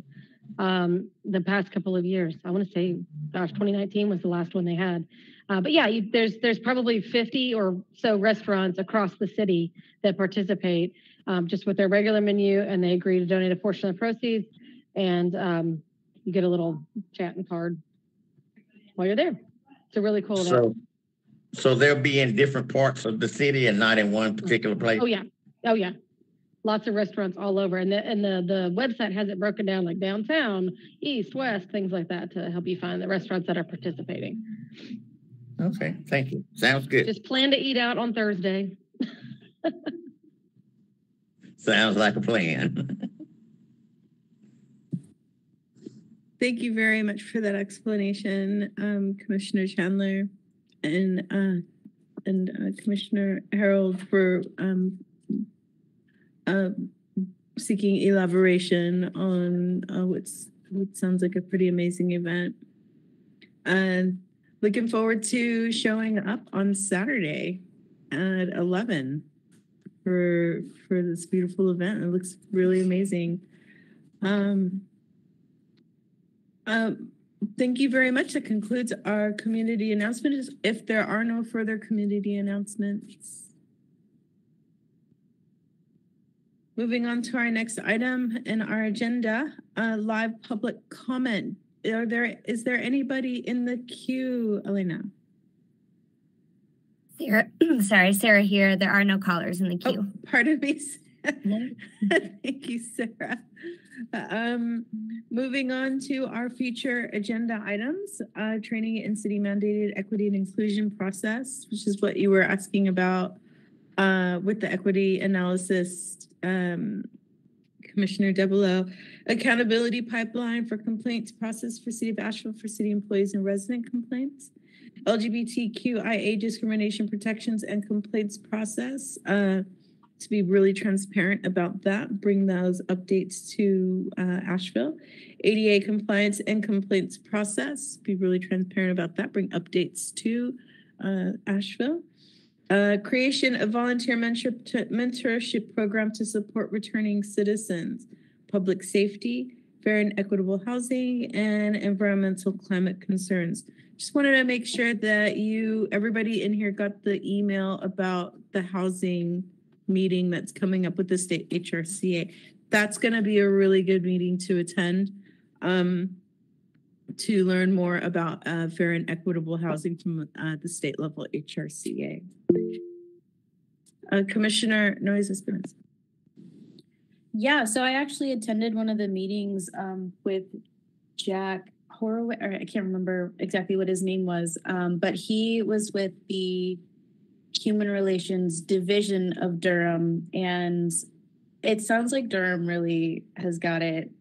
um, the past couple of years. I want to say, gosh, 2019 was the last one they had. Uh, but yeah, you, there's there's probably 50 or so restaurants across the city that participate um, just with their regular menu, and they agree to donate a portion of the proceeds, and um, you get a little chat and card while you're there. It's a really cool event. So, so they'll be in different parts of the city and not in one particular place? Oh yeah, oh yeah, lots of restaurants all over, and the and the the website has it broken down like downtown, east, west, things like that to help you find the restaurants that are participating. Okay, thank you. Sounds good. Just plan to eat out on Thursday. Sounds like a plan. Thank you very much for that explanation, um, Commissioner Chandler and uh, and uh, Commissioner Harold for um, uh, seeking elaboration on uh, what's what sounds like a pretty amazing event. And looking forward to showing up on Saturday at eleven for for this beautiful event. It looks really amazing. Um, um, thank you very much. That concludes our community announcements. If there are no further community announcements. Moving on to our next item in our agenda, uh, live public comment. Are there, is there anybody in the queue, Elena? Sarah, sorry, Sarah here. There are no callers in the Oh, queue. pardon me. Thank you, Sarah. Um, moving on to our future agenda items, uh, training in city mandated equity and inclusion process, which is what you were asking about uh, with the equity analysis. Um, Commissioner Debelow, accountability pipeline for complaints process for City of Asheville for city employees and resident complaints. LGBTQIA discrimination protections and complaints process. Uh, to be really transparent about that, bring those updates to uh, Asheville. ADA compliance and complaints process, be really transparent about that, bring updates to uh, Asheville. Uh, creation of volunteer mentorship, mentorship program to support returning citizens, public safety, fair and equitable housing, and environmental climate concerns. Just wanted to make sure that you, everybody in here got the email about the housing meeting that's coming up with the state HRCA. That's going to be a really good meeting to attend um, to learn more about uh, fair and equitable housing from uh, the state level HRCA. Uh, Commissioner Noyes Espinosa. Yeah, so I actually attended one of the meetings um, with Jack Horowitz, or I can't remember exactly what his name was, um, but he was with the Human Relations Division of Durham, and it sounds like Durham really has got it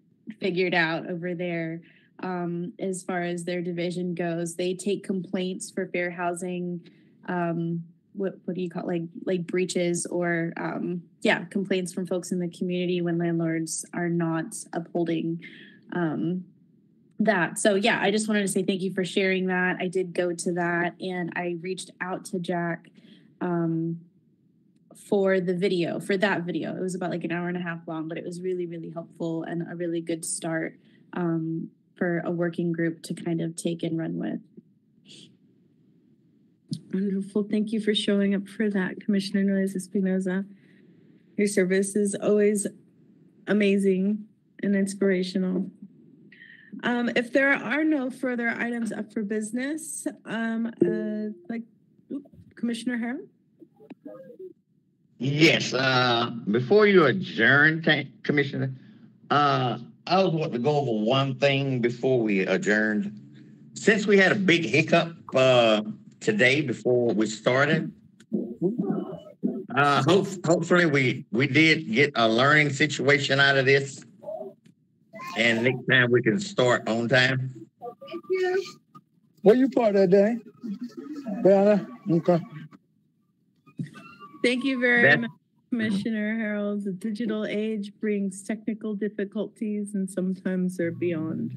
figured out over there um, as far as their division goes. They take complaints for fair housing. Um, what what do you call it? like like breaches or um, yeah complaints from folks in the community when landlords are not upholding um, that. So yeah, I just wanted to say thank you for sharing that. I did go to that and I reached out to Jack um, for the video for that video. It was about like an hour and a half long, but it was really really helpful and a really good start um, for a working group to kind of take and run with. Wonderful. Thank you for showing up for that, Commissioner Noyes Espinoza. Your service is always amazing and inspirational. Um, if there are no further items up for business, um, uh, like oop, Commissioner Harrell? Yes, uh, before you adjourn, Ta- Commissioner, uh, I was wanting to go over one thing before we adjourned. Since we had a big hiccup, uh, today before we started, uh, hope, hopefully we, we did get a learning situation out of this. And next time we can start on time. Where you part that day? Okay. Thank you very Beth? much, Commissioner Harold. The digital age brings technical difficulties and sometimes they're beyond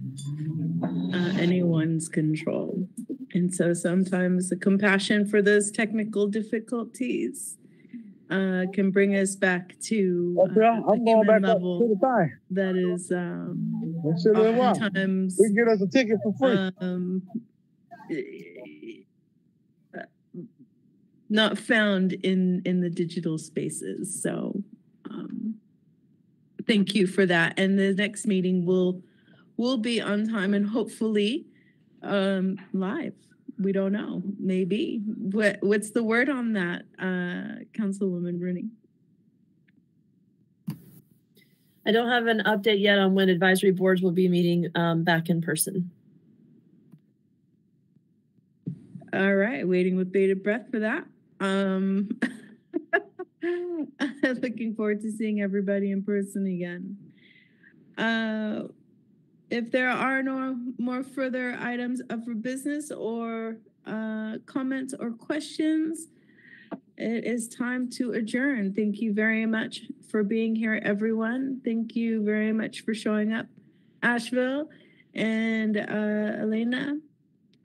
uh, anyone's control. And so sometimes the compassion for those technical difficulties uh, can bring us back to uh, Okay, I'm going human back up level to the thing. that is um, Let's sit there a while. oftentimes We can get us a ticket for free. um, not found in in the digital spaces. So um, thank you for that. And the next meeting will will be on time and hopefully um, live. We don't know. Maybe. What what's the word on that, uh, Councilwoman Roney? I don't have an update yet on when advisory boards will be meeting um, back in person. All right, waiting with bated breath for that. Um, looking forward to seeing everybody in person again. Uh, if there are no more further items up for business or uh, comments or questions, it is time to adjourn. Thank you very much for being here, everyone. Thank you very much for showing up, Asheville and uh, Elena.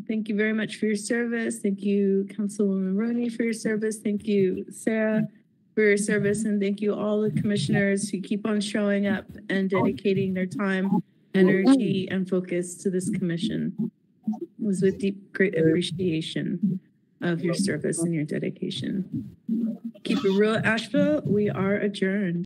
Thank you very much for your service. Thank you, Councilwoman Roney, for your service. Thank you, Sarah, for your service. And thank you, all the commissioners who keep on showing up and dedicating their time, energy, and focus to this commission. It was with deep, great appreciation of your service and your dedication. Keep it real, Asheville. We are adjourned.